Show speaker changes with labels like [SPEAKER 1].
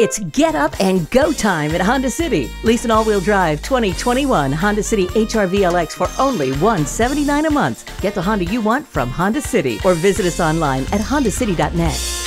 [SPEAKER 1] It's get up and go time at Honda City. Lease an all-wheel drive 2021 Honda City HRV LX for only $179 a month. Get the Honda you want from Honda City or visit us online at hondacity.net.